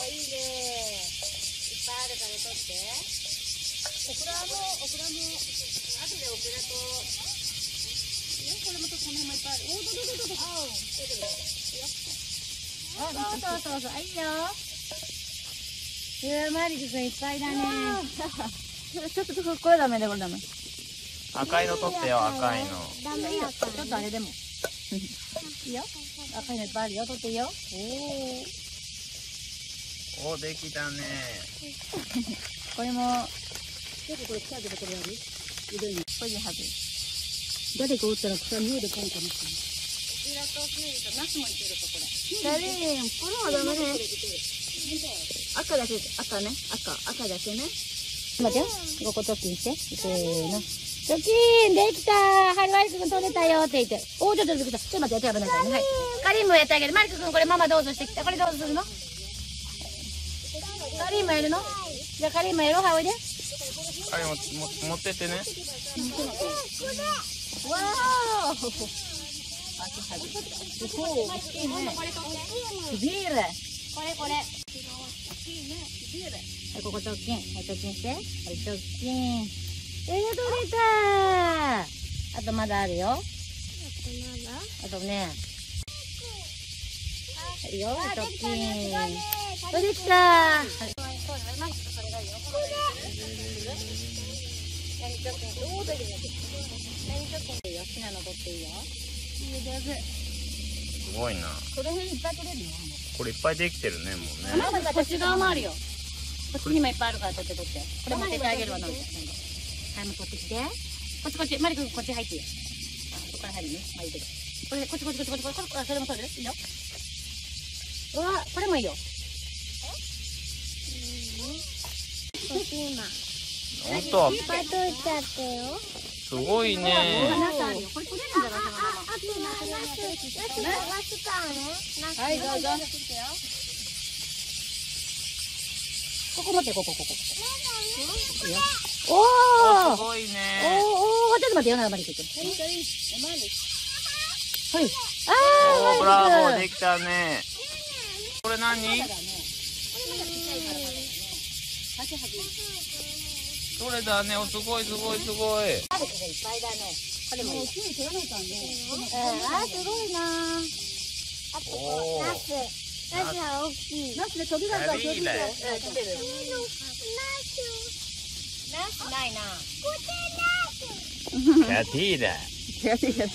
あ、いいね。いっぱいあるから取って。オクラも、オクラも、後でオクラと、ね、これまた米もいっぱいある。お、どどどどど。あお、出てる。そうそうそうそう、あ、いいよ。うわ、マリク君いっぱいだね。ちょっと、これダメだ、これダメ。赤いの取ってよ赤いのダメよ。ちょっとあれでも。いいよ。赤いのいっぱいあるよ。取っていいよ。おおできたねこれも。結構これ近くでこれやる？腕に。これではず。誰かおったら草匂いでこんかもしれない。イラとキュウリとナスもいけるとこれ。ダメこれはダメね。赤だけ、赤ね。赤、赤だけね。待ってよ。ここチョキンして。せーの。できたはるマリク君取れたよって言って。おー、ちょっとちょっと、ちょっと待って、やって危ないからね。はい。カリームやってあげる。マリク君これママどうぞしてきた。これどうぞするの？カリームやるの？じゃあカリームやろう。はい、おいで。あれもも持ってってねわー。これこれ。はい、ここ直近。はい、直近して。はい、直近。えー、取れたあとまだあるよ。あとね。はいよ、直近。取れたはい。すごいなこの辺いっぱい取れるのこれいっぱいできてるねもうねまだこっち側もあるよ。こっちにもいっぱいあるから取って取って。これ持ってあげるわ、なんか。はい、もう取ってきて。こっちこっち、マリ君こっち入ってよ。あ、ここから入るね。まあいいけど。これ、こっちこっちこっちこっちこっち、これ、あそれも取る？いいよ。うわ、これもいいよ。本当いっぱい取れちゃってよ。すごいね。はい、どうぞ。ここ持って、ここ、ここ。おーおすごいねおーちょっと待ってよ、な、マリク君。はい。あー、おーブラボマリクーできたねこれ何どれだね。おすごいすごいすごい。マリクがいっぱいだね。これもいい。取らないからね。うん、あー、すごいな。おおナス。で飛びがキャビーだようん、飛べる。ナス。ないな。キャティーだ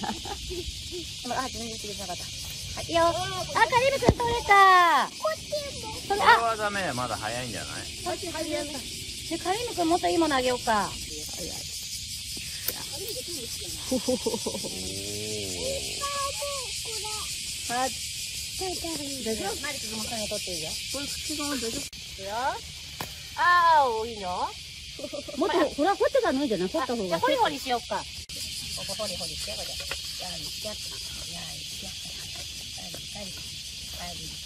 あ、全然なかった。はい、いいよ。あ、カリブ君取れた。それ、これあ、はダメ。まだ早いんじゃない？で、カリブ君もっといいものあげようか。はい。大丈夫マリク君もそれ取っていいよ。これ口が大丈夫いいよ。あー、いいのもっと、ほら、掘ってたのいいんじゃない掘った方が。ホリホリしようか。ここホリホリして、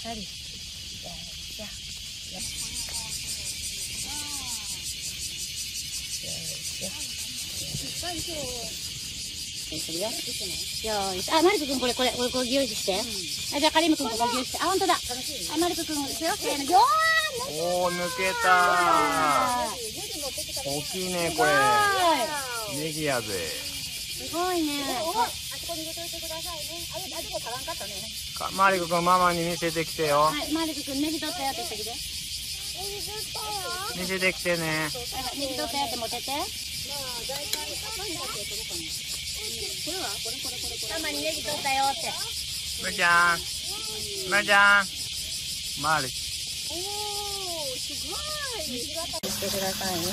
やりしゃり、よ。し。あ、マリク君これ、これ、これ、これ、ギューして。あ、じゃあ、カリム君ここギューして。あ、本当だ。あ、マリク君、ですよ。せーの、よーんおお抜けた大きいねこれネギやぜすごいね。あそこに入れといてくださいね。あれ、あ、でも足らんかったね。かマリコくんママに見せてきてよはい、マリク君、ネギ取ったやつってきて。見せてきてねはいネギ取ったやつ持ってて。ママにネギ取ったよって。むーちゃんむーちゃんマリしてくださいね。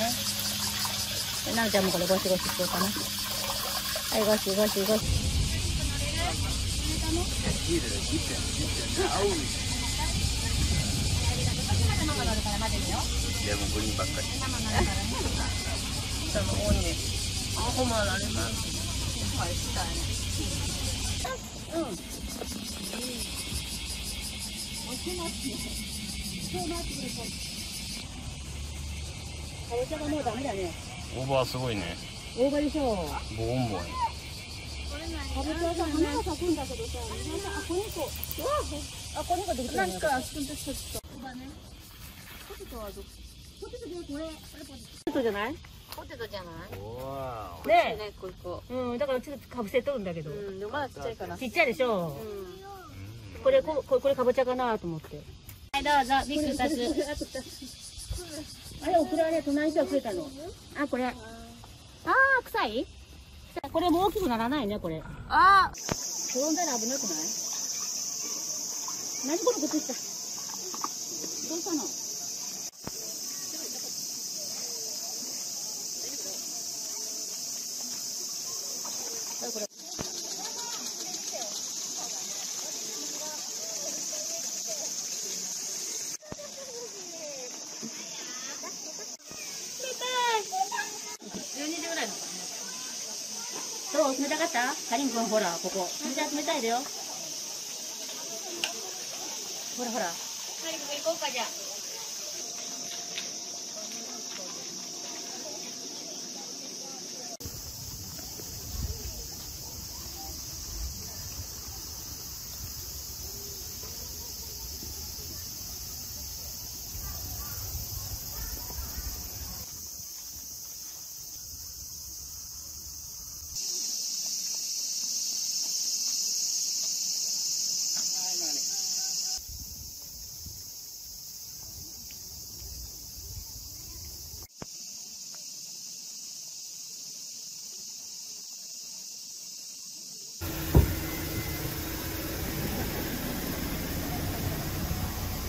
でなおちゃんもこれゴシゴシしようかな。はい、ゴシゴシゴシ。レモングリーすかぼちゃがもうダメだね。オーバーすごいね大葉でしょ。ボンボンかぼちゃさ、花が咲くんだけどさ、あ、この子。うわあ、この子できたね。なんか、あそこにちょっと。テトはどポテトでこれ、これポテトじゃない？ポテトじゃない？わねね、ここ。うん、だからちょっとかぶせとるんだけど。うん、でもまだちっちゃいから。ちっちゃいでしょ、うこれ、こここれかぼちゃかなと思って。はい、どうぞ、ビッグ2つ。あれ、オクラね、隣の人がくれたの。あ、これ。あー、臭い？これもう大きくならないね、これ。ん。あ転んだら危なくない？何この靴下。どうしたのあこれ12時ぐらいのかそう、冷たかったかりん、ほら、ここ。冷たい、冷たいだよ。ほらほら。早く行こうか、じゃあ。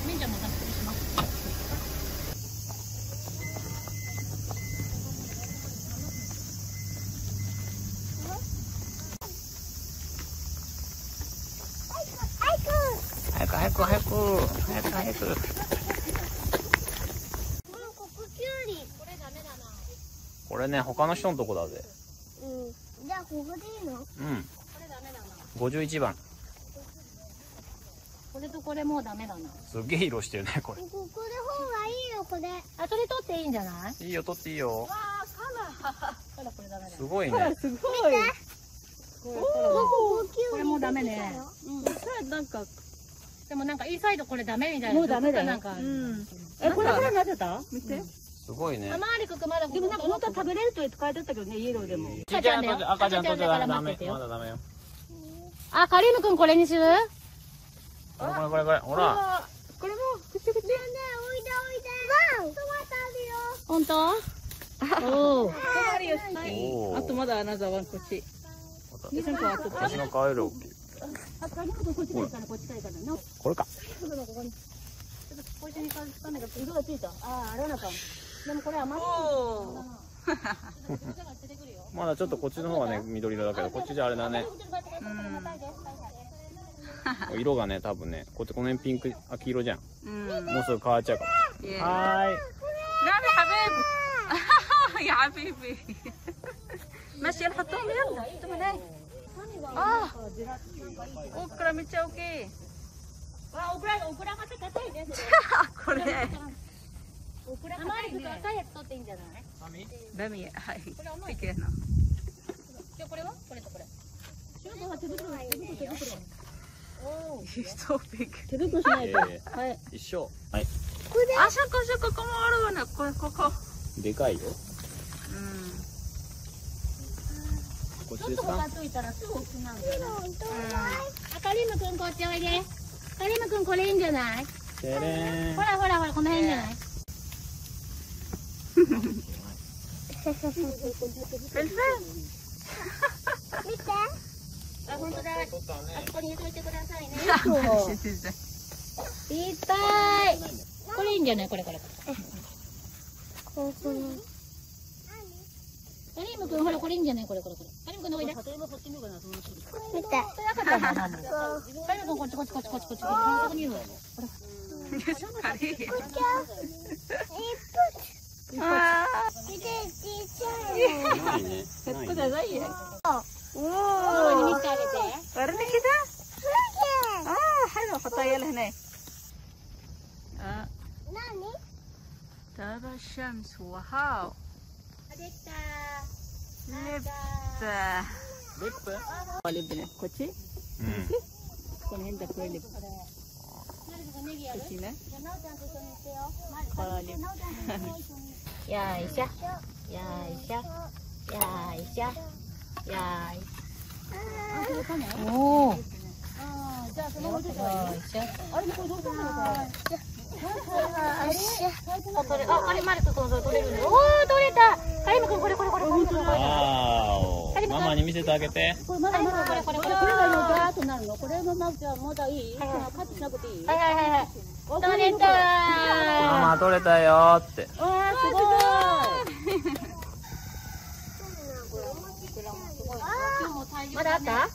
みんちゃんもたっぷりします。早く早く早く早く早くこれね他の人のとこだぜ。じゃあここでいいの？うん。これダメだな。51番。これとこれもうダメだな。すっげえ色してるねこれ。ここで方がいいよこれあ、それ取っていいんじゃない？いいよ取っていいよ。ほら、これダメだす。ごい。ねすごい。こここれもうダメね。うん。なんか、でもなんか、イーサイドこれダメみたいな。もうダメだよ。なんか。うん。え、これからなってた？見て。すごいね。あまりくくまだ。でもなんか本当は食べれると書いてあったけどね、イエローでも。ちっちゃいの赤ちゃん取っちゃダメ。待っててよ。まだダメよ。あ、カリームくんこれにする？これこれこれこれほら。これも、くちゃくちゃ。ね。えおいでおいで。トマトあるよ。本当？おお。あるよ。はいおー。あとまだアナザーワンこっち。一緒にこうあと私の顔より大きいこっちがいいから、こっちがいいからな。これかこっちにかかんないから、色がついた。ああ、あれなかん。でもこれ甘い。おまだちょっとこっちの方がね緑色だけどこっちじゃあれだね色がね多分ねこっちこの辺ピンク秋色じゃんうん。もうすぐ変わっちゃうかもはーい نعم يا حبيبي يا حبيبي ماشي نحطهم يلا حطهم هناك あオクラめっちゃ大きい。わオクラオクラが高いね これ。オクラ高いね赤い？やつ取ってい。いんじゃこれは？これとこれ。手袋しないと。はい。一緒。はい。あそこそここもあるわな。こここ。でかいよ。こっちですかちょっとほっといたらすぐ大きくなるんだよね。本当あ、カリームくんこっちおいで。これいいんじゃない？ほらほらほら、この辺じゃない？見てあ、本当だ。あそこに入れといてくださいね。いいっぱい。これいいんじゃない？これこれ。ここのカリームくんほらこれいいんじゃないこれこれこれ。カリームくんのおいで。見てそれ赤ちゃんだな。カリームくんこっちこっちこっちこっちこっち。ここにいるわ。見て小さいのないねない كده ね زيك ここに見てあげて。 وريني كده اه حلو حطها يلا هناك اه 何 ترى الشمس واو できた。 لبس リップ لب ねこっちうんこの辺だこれリップこ 口ね。これによいしょよいしょよ いしょよいしょおおよいしょあれこれどうするのこれあ、取れ、あ、あれ、マリク君、それ取れるね。おー、取れた。カリム君、これ、これ、これ、これ、これ。わーおママに見せてあげてこれまだまだこれこれこれこれが今ガーッとなるのこれのまずはまだいい、そのカットしなくていいはいはいはいはい取れたママ取れたよってわーすごいまだあったあ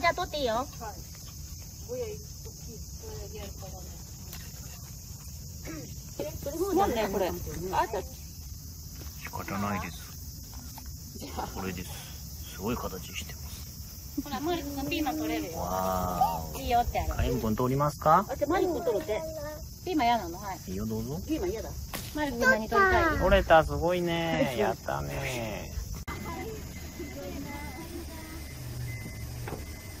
じゃあ取っていいよもんね、これ。あ、仕方ないです。これです。すごい形してます。ほらマリク君ピーマン取れるよ。わーいいよってあカ取りますか？あじゃあマリク君取るってピーマン嫌なの？はい。いいよどうぞ。ピーマン嫌だ。マリク君何取りたい取れたすごいね。やったね。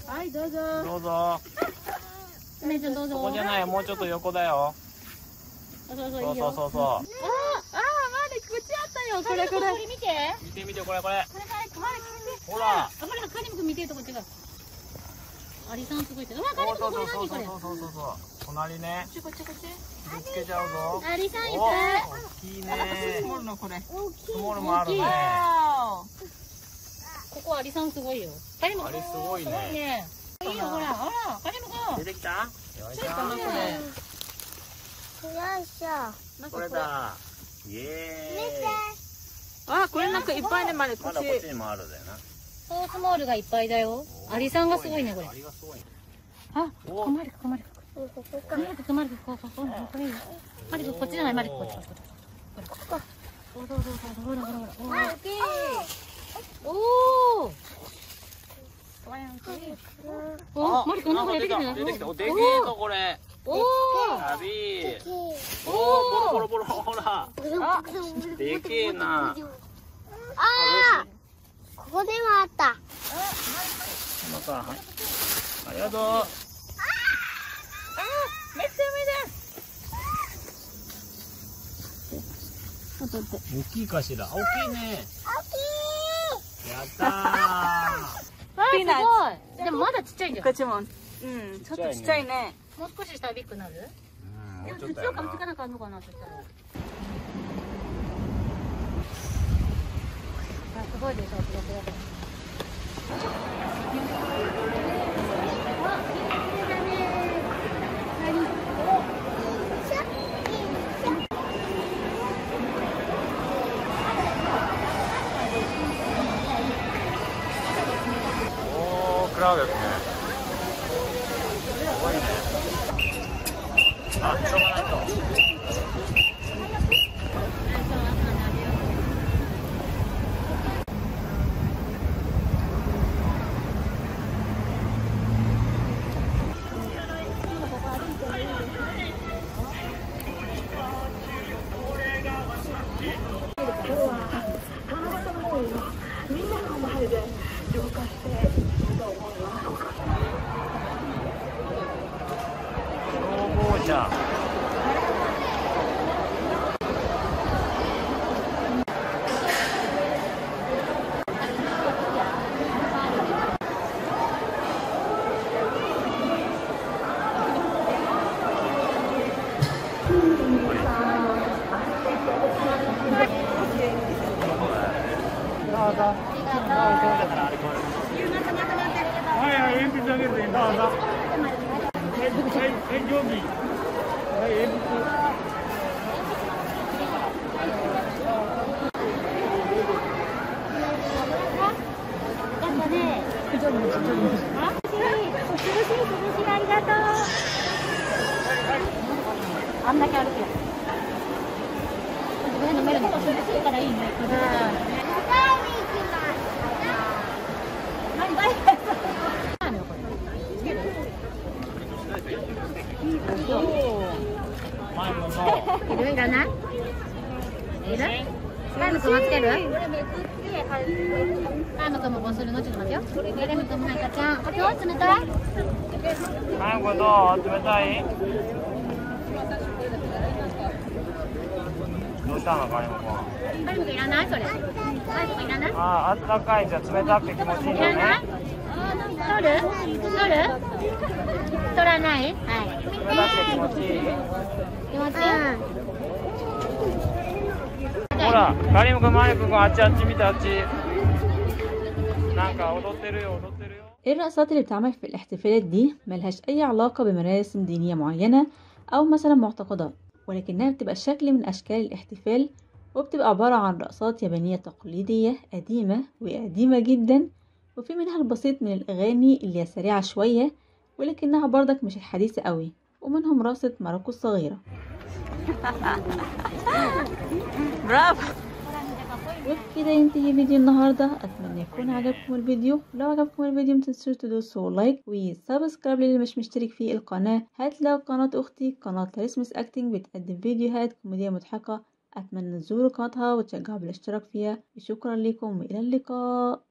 はいどうぞ。どうぞ。ちゃんどうぞ。ここじゃないもうちょっと横だよそうそうそうそいうそうそう。そあ、あ、マリ口あったよ。これこれ。これ。見てう見て見てこれこれ。これマリクマリク見てほら。あ、これカリム君見てるとこ違うアリさんすごいってうわカリム君これ何これ？そうそうそうそう。そう隣ね。こっちこっちこっち。ぶつけちゃうぞ。アリさんいっおぱい。大きいね。スモールのこれ。スモールもあるね。わここアリさんすごいよ。カリムアリすごいね。ね。いいよほらほら。カリム君出てきた？よいしょ。ー。これ。よいしょ。これだ。イエあ、これなんかいっぱいね、マリ口ーイま。だこっちにもあるだよな。ソースモールがいっぱいだよ。アリさんがすごいねこれ。あおマリクマリクここか。マリクマリクこうこうこうこれいいよマリクこっち。じゃないマリクこっち。こっちこっち。ここおおおおマリクなんか出てきたね出てきたおでけえぞこれおおボロボロボロ。ほら。でけえな。ああここでもあった。今かありがとう。めっちゃ大きいかしら。大きいね。大やった ー。すごい。でもまだちっちゃいんじゃん。うん、ちょっとちっちゃいね。もう少ししたらビッグになる？うんもうちょっ土とやな。をかぶつかなかんのかなそしたらあすごいでしょすごいすごいおークラウドですねすごいねあしょうがなの前で浄化してい。と消はいはい鉛筆あげてどうぞはいはい定規はい鉛筆やったね。あ、涼しい涼しいありがとう。あんだけ歩くよ。自分で飲めるの。だからいいね。うん。何バイバイ。何よこれ。つける。前もそういるいらない。いる。タイム君はつける。タイム君もこうするのちょっと待ってよ。ム君もなんかちゃん。あと冷たい？ムどう？冷たい？どうしたの？ムムいらない？それ。ムいらない？あああったかいじゃ冷たくて気持ちいい取る？取る？取らない？はい。冷たくて気持ちいい？気持ちいい？ほらカリム君マリ君あっちあっち見てあっちなんか踊ってるよ踊ってるよ الرقصات اللي بتعمل في الاحتفالات دي ملهاش أي علاقة بمراسم دينية معينة أو مثلا معتقدات ولكنها بتبقى شكل من أشكال الاحتفال وبتبقى عبارة عن رقصات يابانية تقليدية قديمة وقديمة جدا وفي منها البسيط من الأغاني اللي هي سريعة شوية ولكنها برضك مش الحديثة قوي ومنهم رقصة ماروكو الصغيرة برافو. وبكده ينتهي فيديو النهاردة. أتمنى يكون عجبكم الفيديو. لو عجبكم الفيديو متنسوش تدوسوا لايك وسبسكرايب للي مش مشترك في القناة. هتلاقوا قناة أختي قناة تريسمس أكتنج بتقدم فيديوهات كوميدية مضحكة. أتمنى تزوروا قناتها وتشجعوا بالاشتراك فيها. وشكرا لكم وإلى اللقاء.